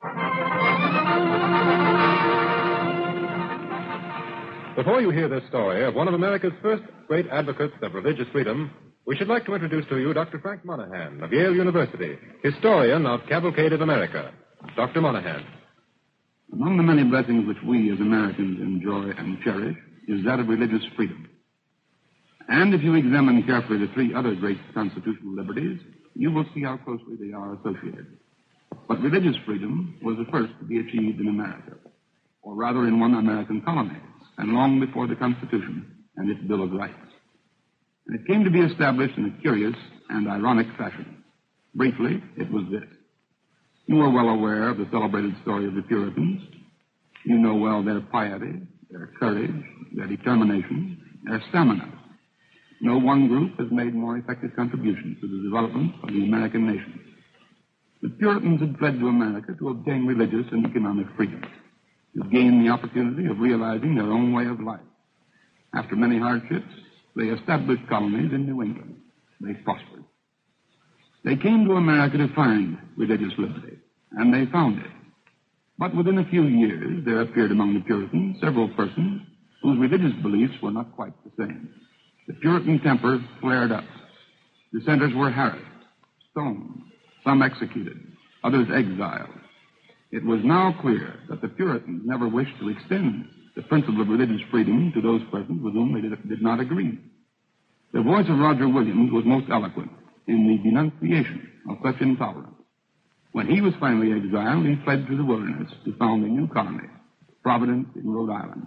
Before you hear this story of one of America's first great advocates of religious freedom, we should like to introduce to you Dr. Frank Monaghan of Yale University, historian of cavalcade of America. Dr. Monaghan. Among the many blessings which we as Americans enjoy and cherish is that of religious freedom. And if you examine carefully the three other great constitutional liberties, you will see how closely they are associated. But religious freedom was the first to be achieved in America, or rather in one American colony, and long before the Constitution and its Bill of Rights. And it came to be established in a curious and ironic fashion. Briefly, it was this. You are well aware of the celebrated story of the Puritans. You know well their piety, their courage, their determination, their stamina. No one group has made more effective contributions to the development of the American nation. The Puritans had fled to America to obtain religious and economic freedom, to gain the opportunity of realizing their own way of life. After many hardships, they established colonies in New England. They prospered. They came to America to find religious liberty, and they found it. But within a few years, there appeared among the Puritans several persons whose religious beliefs were not quite the same. The Puritan temper flared up. Dissenters were harassed, stoned, some executed, others exiled. It was now clear that the Puritans never wished to extend the principle of religious freedom to those persons with whom they did, did not agree. The voice of Roger Williams was most eloquent in the denunciation of such intolerance. When he was finally exiled, he fled to the wilderness to found a new colony, Providence in Rhode Island.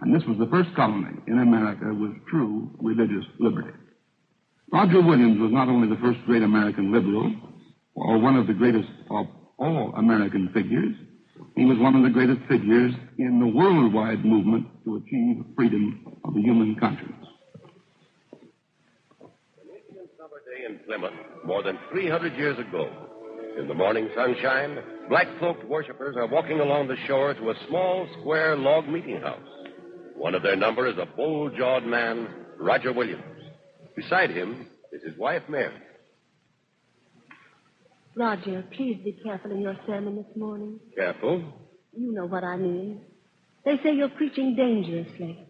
And this was the first colony in America with true religious liberty. Roger Williams was not only the first great American liberal, or one of the greatest of all American figures, he was one of the greatest figures in the worldwide movement to achieve freedom of the human conscience. summer day in Plymouth, more than 300 years ago. In the morning sunshine, black cloaked worshippers are walking along the shore to a small square log meeting house. One of their number is a bull jawed man, Roger Williams. Beside him is his wife, Mary. Roger, please be careful in your sermon this morning. Careful. You know what I mean. They say you're preaching dangerously,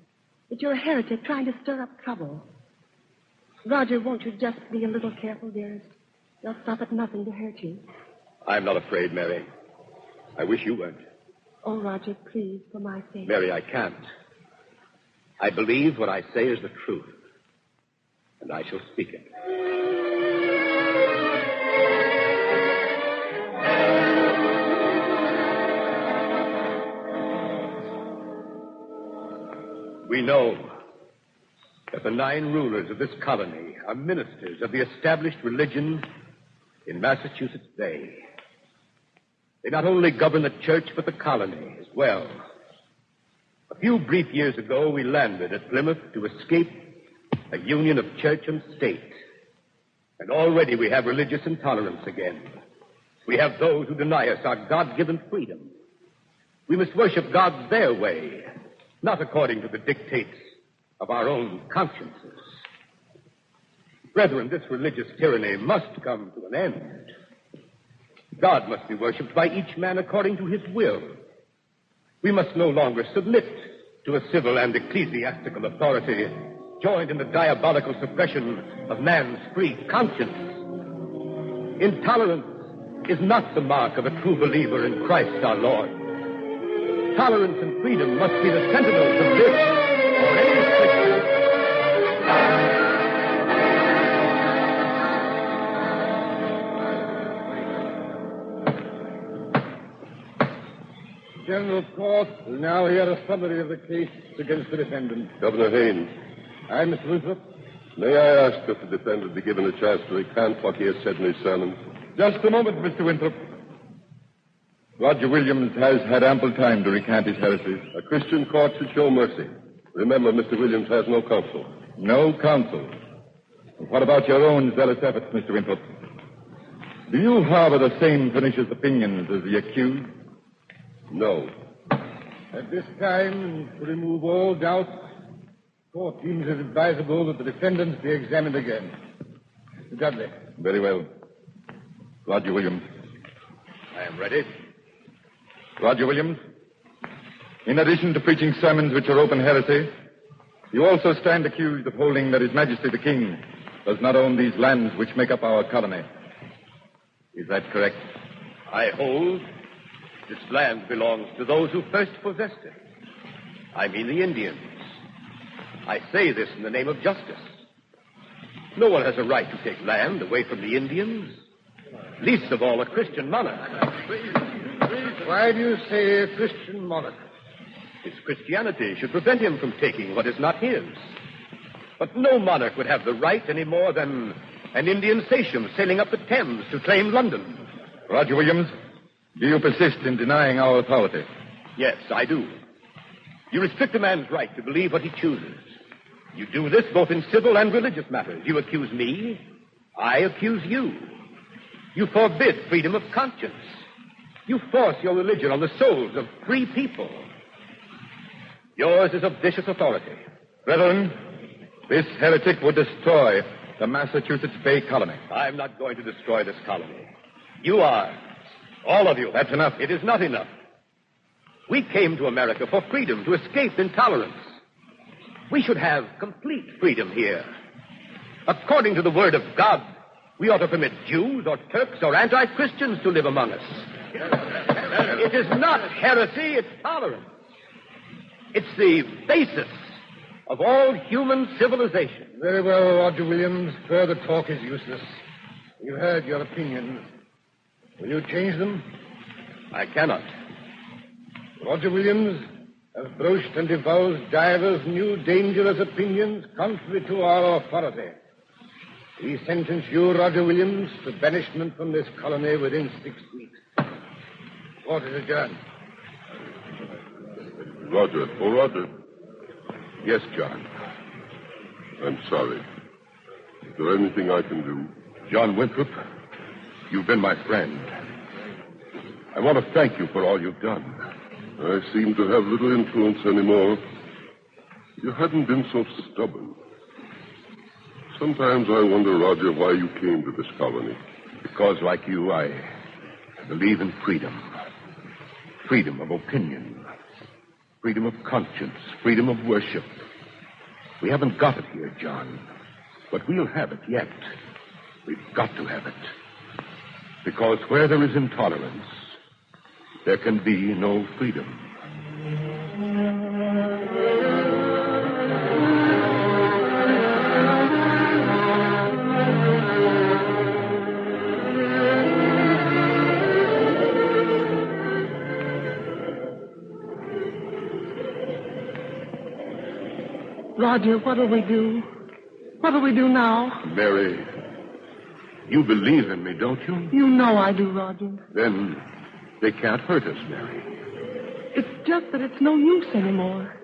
that you're a heretic trying to stir up trouble. Roger, won't you just be a little careful, dearest? They'll stop at nothing to hurt you. I'm not afraid, Mary. I wish you weren't. Oh, Roger, please, for my sake. Mary, I can't. I believe what I say is the truth, and I shall speak it. We know that the nine rulers of this colony are ministers of the established religion in Massachusetts Bay. They not only govern the church, but the colony as well. A few brief years ago, we landed at Plymouth to escape a union of church and state. And already we have religious intolerance again. We have those who deny us our God given freedom. We must worship God their way, not according to the dictates of our own consciences. Brethren, this religious tyranny must come to an end. God must be worshipped by each man according to his will. We must no longer submit to a civil and ecclesiastical authority joined in the diabolical suppression of man's free conscience. Intolerance is not the mark of a true believer in Christ our Lord. Tolerance and freedom must be the sentinels of this or any Christian. General Court will now hear a summary of the case against the defendant. Governor Haynes, I, Mr. Winthrop. may I ask that the defendant be given a chance to recant what he has said in his sermon? Just a moment, Mr. Winthrop. Roger Williams has had ample time to recant his heresies. A Christian court should show mercy. Remember, Mr. Williams has no counsel. No counsel. What about your own zealous efforts, Mr. Winthrop? Do you harbor the same pernicious opinions as the accused? No. At this time, to remove all doubt, court deems it advisable that the defendants be examined again. Mr. Dudley. Very well. Roger Williams. I am ready. Roger Williams, in addition to preaching sermons which are open heresy, you also stand accused of holding that His Majesty the King does not own these lands which make up our colony. Is that correct? I hold this land belongs to those who first possessed it. I mean the Indians. I say this in the name of justice. No one has a right to take land away from the Indians, least of all a Christian monarch. Why do you say a Christian monarch? His Christianity should prevent him from taking what is not his. But no monarch would have the right any more than an Indian sachem sailing up the Thames to claim London. Roger Williams, do you persist in denying our authority? Yes, I do. You restrict a man's right to believe what he chooses. You do this both in civil and religious matters. You accuse me. I accuse you. You forbid freedom of conscience. You force your religion on the souls of free people. Yours is of vicious authority. Brethren, this heretic would destroy the Massachusetts Bay Colony. I'm not going to destroy this colony. You are. All of you. That's enough. It is not enough. We came to America for freedom, to escape intolerance. We should have complete freedom here. According to the Word of God, we ought to permit Jews or Turks or anti-Christians to live among us. It is not heresy, it's tolerance. It's the basis of all human civilization. Very well, Roger Williams. Further talk is useless. You've heard your opinions. Will you change them? I cannot. Roger Williams has broached and divulged divers new dangerous opinions contrary to our authority. We sentence you, Roger Williams, to banishment from this colony within six weeks. Court is adjourned. Roger. Oh, Roger. Yes, John. I'm sorry. Is there anything I can do? John Winthrop, you've been my friend. I want to thank you for all you've done. I seem to have little influence anymore. You hadn't been so stubborn. Sometimes I wonder, Roger, why you came to this colony. Because, like you, I believe in freedom. Freedom of opinion. Freedom of conscience. Freedom of worship. We haven't got it here, John. But we'll have it yet. We've got to have it. Because where there is intolerance, there can be no freedom. Roger, what'll we do? What'll we do now? Mary, you believe in me, don't you? You know I do, Roger. Then they can't hurt us, Mary. It's just that it's no use anymore.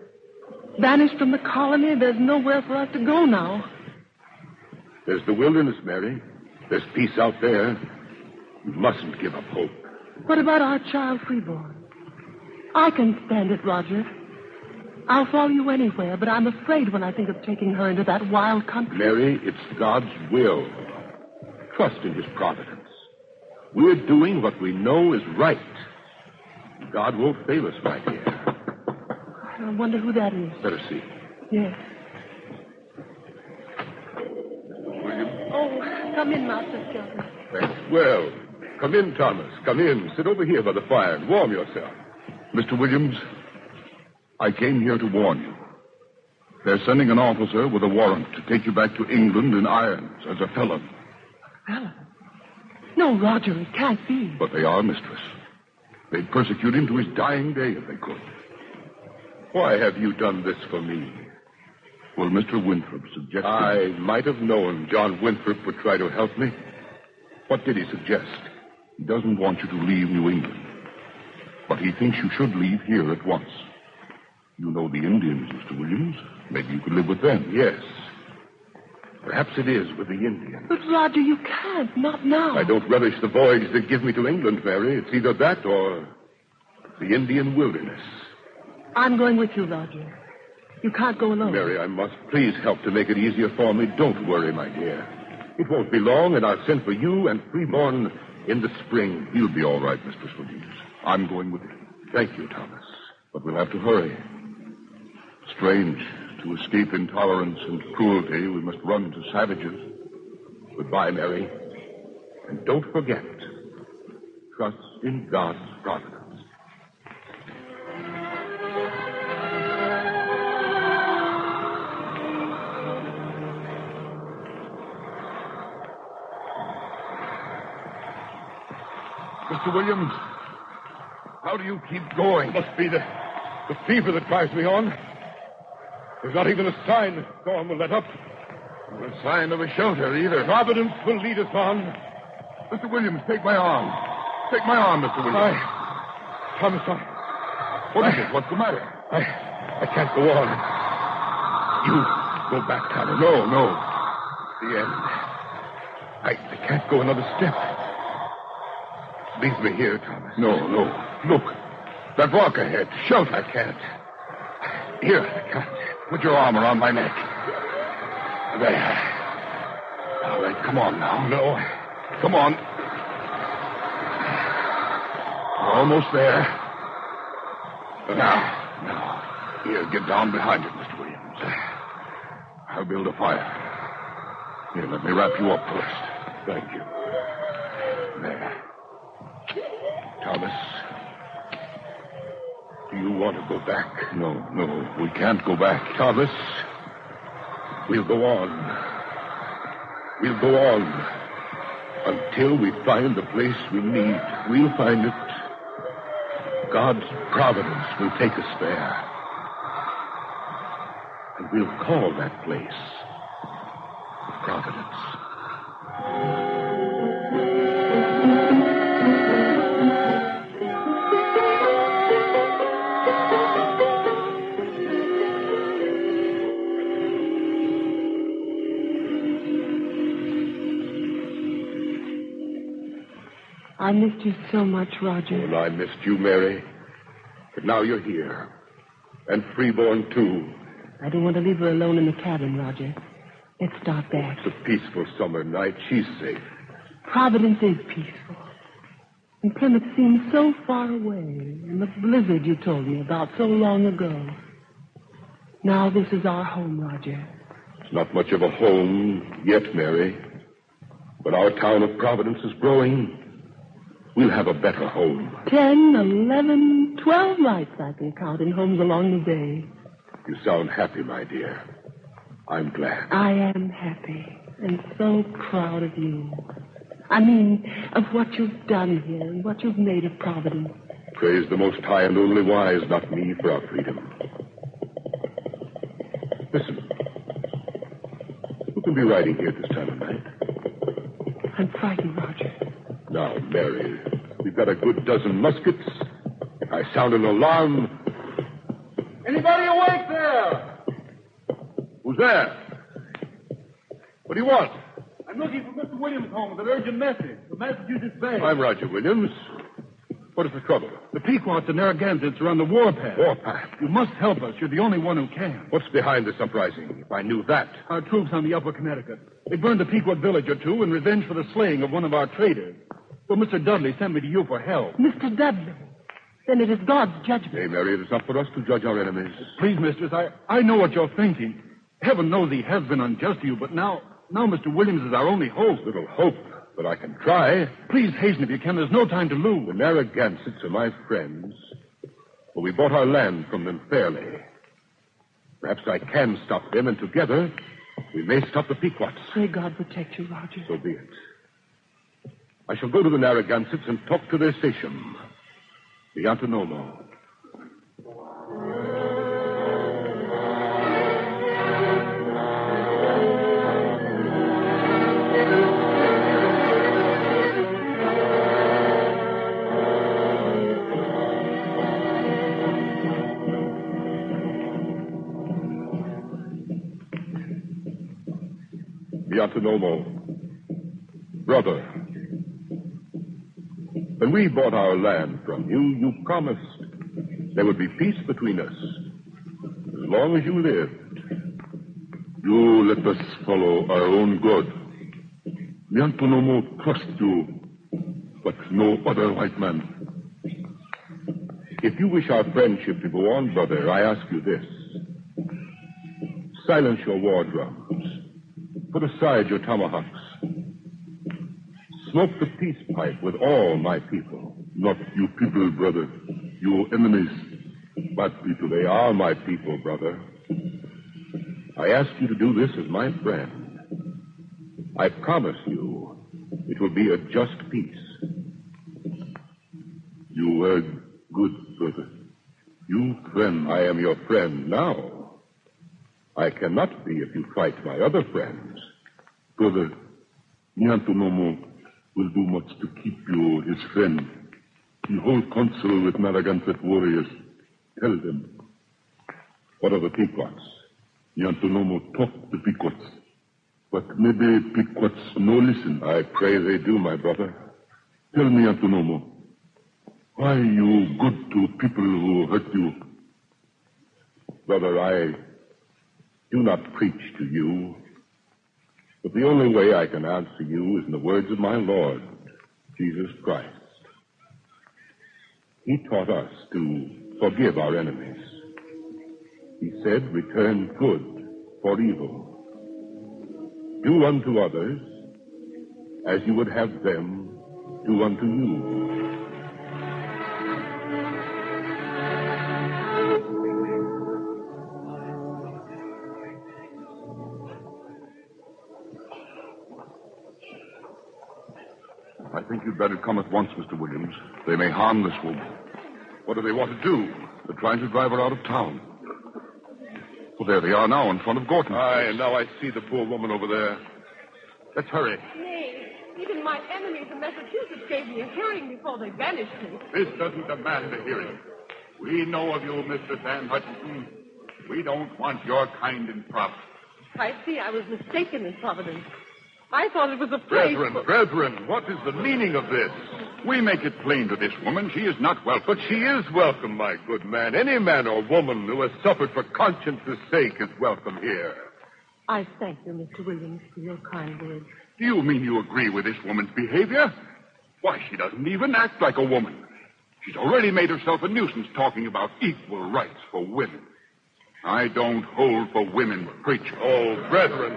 Banished from the colony, there's nowhere for us to go now. There's the wilderness, Mary. There's peace out there. You mustn't give up hope. What about our child freeborn? I can stand it, Roger. I'll follow you anywhere, but I'm afraid when I think of taking her into that wild country. Mary, it's God's will. Trust in His providence. We're doing what we know is right. God won't fail us, my dear. I wonder who that is. Let us see. Yes. Oh, come in, Master Skelton. Thanks. Well, come in, Thomas. Come in. Sit over here by the fire and warm yourself. Mr. Williams, I came here to warn you. They're sending an officer with a warrant to take you back to England in irons as a felon. Felon? No, Roger, it can't be. But they are, mistress. They'd persecute him to his dying day if they could. Why have you done this for me? Well, Mr. Winthrop suggested. I might have known John Winthrop would try to help me. What did he suggest? He doesn't want you to leave New England. But he thinks you should leave here at once. You know the Indians, Mr. Williams. Maybe you could live with them. Yes. Perhaps it is with the Indians. But, Roger, you can't. Not now. I don't relish the voyage that give me to England, Mary. It's either that or the Indian wilderness. I'm going with you, Roger. You can't go alone. Mary, I must please help to make it easier for me. Don't worry, my dear. It won't be long, and I'll send for you and Freeborn in the spring. You'll be all right, Mistress Williams. I'm going with him. Thank you, Thomas. But we'll have to hurry. Strange. To escape intolerance and cruelty, we must run to savages. Goodbye, Mary. And don't forget, trust in God's providence. Mr. Williams, how do you keep going? Must be the, the fever that drives me on. There's not even a sign storm will let up. a sign of a shelter either. Providence will lead us on. Mr. Williams, take my arm. Take my arm, Mr. Williams. I, Thomas, I, What is it? What's the matter? I, I can't go on. You go back, Thomas. No, no. The end. I, I can't go another step. Leave me here, Thomas. No, no. Look. That rock ahead. Shelter. I can't. Here, I can't. Put your arm around my neck. There. All right, come on now. No. Come on. We're almost there. Now, now. Here, get down behind it, Mr. Williams. I'll build a fire. Here, let me wrap you up first. Thank you. There. Thomas. You want to go back? No, no, we can't go back. Thomas. We'll go on. We'll go on. Until we find the place we need. We'll find it. God's providence will take us there. And we'll call that place I missed you so much, Roger. Well, I missed you, Mary. But now you're here. And freeborn, too. I don't want to leave her alone in the cabin, Roger. Let's start there. It's a peaceful summer night. She's safe. Providence is peaceful. And Plymouth seems so far away. And the blizzard you told me about so long ago. Now this is our home, Roger. It's not much of a home yet, Mary. But our town of Providence is growing. We'll have a better home. Ten, eleven, twelve lights I can count in homes along the bay. You sound happy, my dear. I'm glad. I am happy and so proud of you. I mean, of what you've done here and what you've made of Providence. Praise the Most High and only wise, not me, for our freedom. Listen. Who can be riding here at this time of night? I'm frightened, Roger. Now, Mary, we've got a good dozen muskets. If I sound an alarm, Anybody awake there? who's there? What do you want? I'm looking for Mr. Williams home with an urgent message from Massachusetts Bay. I'm Roger Williams. What is the trouble? The Pequots and Narragansetts are on the warpath. Warpath. You must help us. You're the only one who can. What's behind this uprising? If I knew that. Our troops on the upper Connecticut. They burned a Pequot village or two in revenge for the slaying of one of our traders. Well, Mr. Dudley sent me to you for help. Mr. Dudley. Then it is God's judgment. Hey, Mary, it is not for us to judge our enemies. Please, mistress, I, I know what you're thinking. Heaven knows he has been unjust to you, but now, now Mr. Williams is our only hope. Little hope, but I can try. Please hasten if you can. There's no time to lose. The Narragansetts are my friends, but we bought our land from them fairly. Perhaps I can stop them, and together we may stop the Pequots. May God protect you, Roger. So be it. I shall go to the Narragansetts and talk to their station, the Antonomo. The Antonomo. Brother, we bought our land from you, you promised there would be peace between us as long as you lived. You let us follow our own God. Antonomo trust you, but no other white man. If you wish our friendship to go on, brother, I ask you this. Silence your war drums. Put aside your tomahawks. Smoke the peace pipe with all my people. Not you people, brother. Your enemies. But people, they are my people, brother. I ask you to do this as my friend. I promise you it will be a just peace. You were good, brother. You friend. I am your friend now. I cannot be if you fight my other friends. Brother, Miantonomo will do much to keep you his friend. He hold council with Narragansett warriors. Tell them. What are the Pequots? Miantonomo talk to Pequots. But maybe Pequots no listen. I pray they do, my brother. Tell me, Antonomo, why you good to people who hurt you? Brother, I do not preach to you, but the only way I can answer you is in the words of my Lord, Jesus Christ. He taught us to forgive our enemies. He said, return good for evil. Do unto others as you would have them do unto you. Think you'd better come at once, Mr. Williams. They may harm this woman. What do they want to do? They're trying to drive her out of town. Well, there they are now in front of Gorton. Aye, and now I see the poor woman over there. Let's hurry. Nay, even my enemies in Massachusetts gave me a hearing before they banished me. This doesn't demand a hearing. We know of you, Mistress Ann Hutchinson. We don't want your kind in Providence. I see I was mistaken in Providence. I thought it was a place. Brethren, for- brethren, what is the meaning of this? We make it plain to this woman she is not welcome. But she is welcome, my good man. Any man or woman who has suffered for conscience's sake is welcome here. I thank you, Mr. Williams, for your kind words. Do you mean you agree with this woman's behavior? Why, she doesn't even act like a woman. She's already made herself a nuisance talking about equal rights for women. I don't hold for women preachers. Oh, brethren,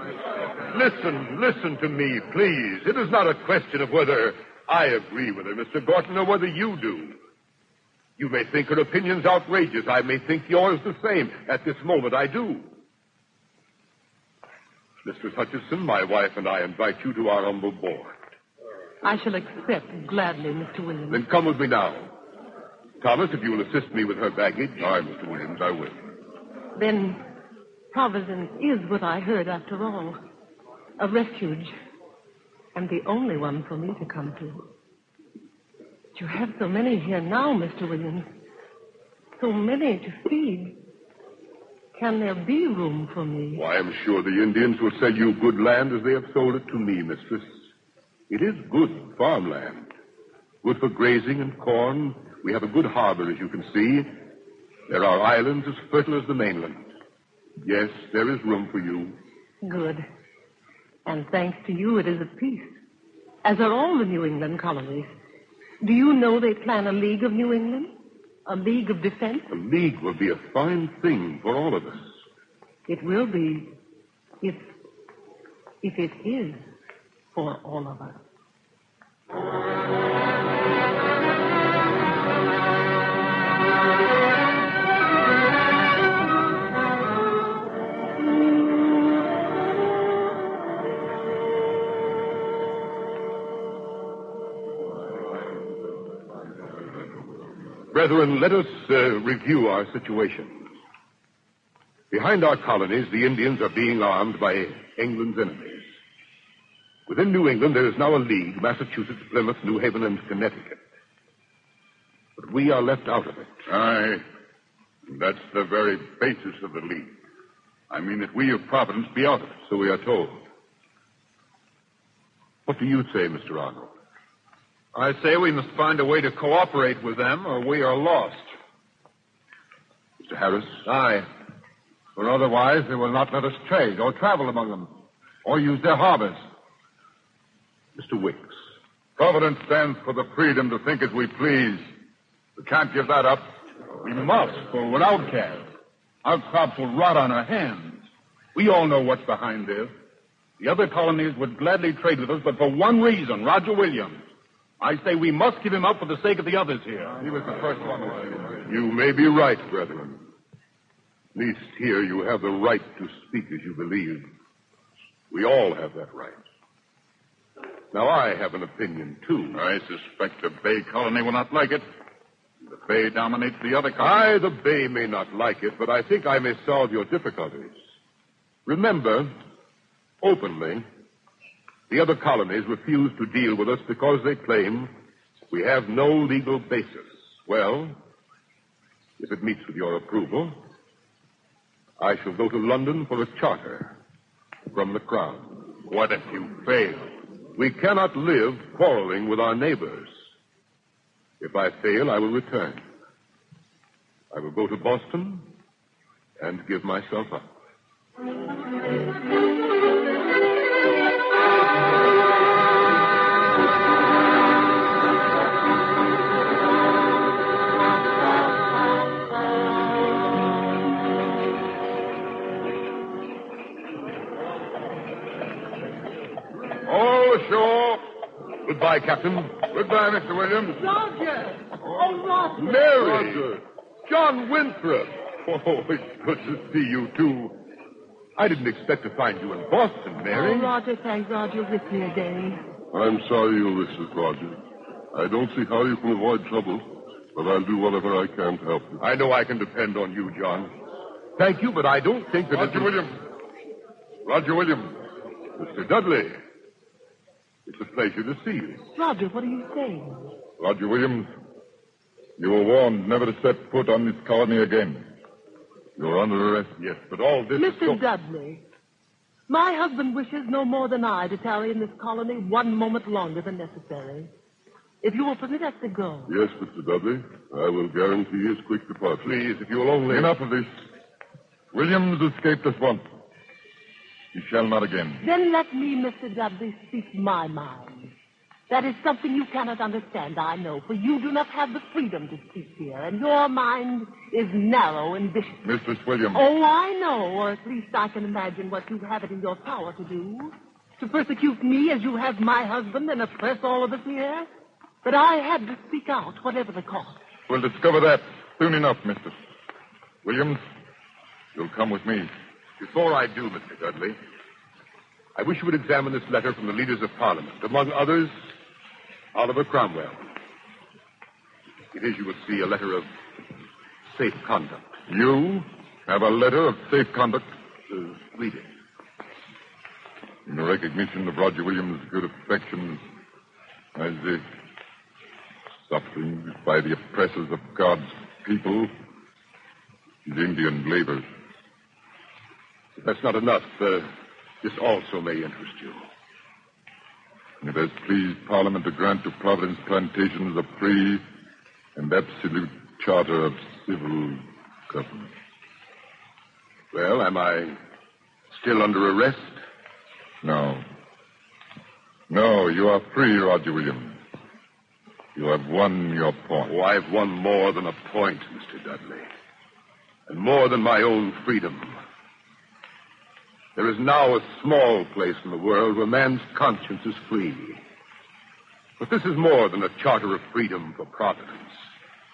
listen, listen to me, please. It is not a question of whether I agree with her, Mr. Gorton, or whether you do. You may think her opinions outrageous. I may think yours the same. At this moment, I do. Mistress Hutchinson, my wife and I invite you to our humble board. I shall accept gladly, Mr. Williams. Then come with me now. Thomas, if you will assist me with her baggage. Aye, Mr. Williams, I will. Then Providence is what I heard after all. A refuge. And the only one for me to come to. But you have so many here now, Mr. Williams. So many to feed. Can there be room for me? Why, I'm sure the Indians will sell you good land as they have sold it to me, mistress. It is good farmland. Good for grazing and corn. We have a good harbor, as you can see. There are islands as fertile as the mainland. Yes, there is room for you. Good. And thanks to you, it is at peace. As are all the New England colonies. Do you know they plan a League of New England? A League of Defense? A league will be a fine thing for all of us. It will be if if it is for all of us. Brethren, let us uh, review our situation. Behind our colonies, the Indians are being armed by England's enemies. Within New England, there is now a league Massachusetts, Plymouth, New Haven, and Connecticut. But we are left out of it. Aye. That's the very basis of the league. I mean that we of Providence be out of it. So we are told. What do you say, Mr. Arnold? I say we must find a way to cooperate with them, or we are lost. Mr. Harris? Aye. For otherwise they will not let us trade or travel among them, or use their harbors. Mr. Wicks? Providence stands for the freedom to think as we please. We can't give that up. We must, for without cash, our crops will rot on our hands. We all know what's behind this. The other colonies would gladly trade with us, but for one reason, Roger Williams. I say we must give him up for the sake of the others here. He was the first one to You may be right, brethren. At least here you have the right to speak as you believe. We all have that right. Now, I have an opinion, too. I suspect the Bay colony will not like it. The Bay dominates the other colonies. I, the Bay, may not like it, but I think I may solve your difficulties. Remember, openly, the other colonies refuse to deal with us because they claim we have no legal basis. Well, if it meets with your approval, I shall go to London for a charter from the Crown. What if you fail? We cannot live quarreling with our neighbors. If I fail, I will return. I will go to Boston and give myself up. Goodbye, Captain. Goodbye, Mr. Williams. Roger! Oh, Roger! Mary! Roger. John Winthrop! Oh, it's good to see you, too. I didn't expect to find you in Boston, Mary. Oh, Roger, thank God you're with me again. I'm sorry, Ulysses, Roger. I don't see how you can avoid trouble, but I'll do whatever I can to help you. I know I can depend on you, John. Thank you, but I don't think that... Roger it- Williams. Roger Williams. Mr. Dudley. It's a pleasure to see you. Roger, what are you saying? Roger Williams, you were warned never to set foot on this colony again. You're under arrest. Yes, but all this is so... Mr. Dudley, my husband wishes no more than I to tarry in this colony one moment longer than necessary. If you will permit us to go. Yes, Mr. Dudley. I will guarantee his quick departure. Please, if you will only... Enough of this. Williams escaped us once. He shall not again. Then let me, Mr. Dudley, speak my mind. That is something you cannot understand, I know, for you do not have the freedom to speak here, and your mind is narrow and vicious. Mistress Williams. Oh, I know, or at least I can imagine what you have it in your power to do. To persecute me as you have my husband and oppress all of us here. But I had to speak out, whatever the cost. We'll discover that soon enough, mistress. Williams, you'll come with me. Before I do, Mr. Dudley, I wish you would examine this letter from the leaders of Parliament. Among others, Oliver Cromwell. It is, you will see, a letter of safe conduct. You have a letter of safe conduct Uh, read it. in recognition of Roger Williams' good affections as the suffering by the oppressors of God's people, his Indian labors. If that's not enough, uh, this also may interest you. It has pleased Parliament to grant to Providence Plantations a free and absolute charter of civil government. Well, am I still under arrest? No. No, you are free, Roger Williams. You have won your point. Oh, I've won more than a point, Mr. Dudley. And more than my own freedom. There is now a small place in the world where man's conscience is free. But this is more than a charter of freedom for Providence.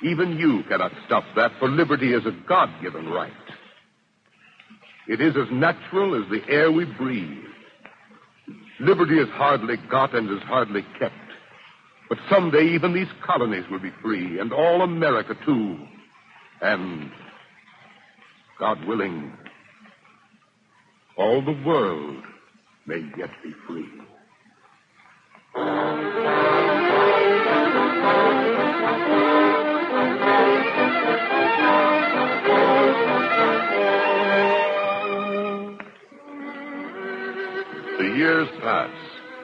Even you cannot stop that, for liberty is a God-given right. It is as natural as the air we breathe. Liberty is hardly got and is hardly kept. But someday even these colonies will be free, and all America too. And, God willing, all the world may yet be free. The years pass,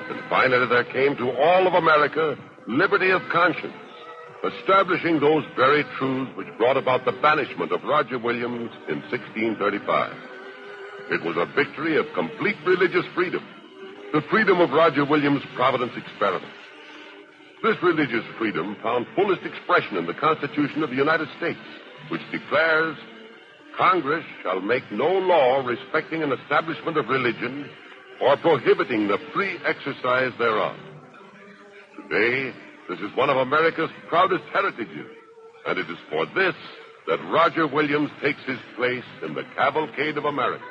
and finally there came to all of America liberty of conscience, establishing those very truths which brought about the banishment of Roger Williams in 1635. It was a victory of complete religious freedom, the freedom of Roger Williams' Providence experiment. This religious freedom found fullest expression in the Constitution of the United States, which declares Congress shall make no law respecting an establishment of religion or prohibiting the free exercise thereof. Today, this is one of America's proudest heritages, and it is for this that Roger Williams takes his place in the cavalcade of America.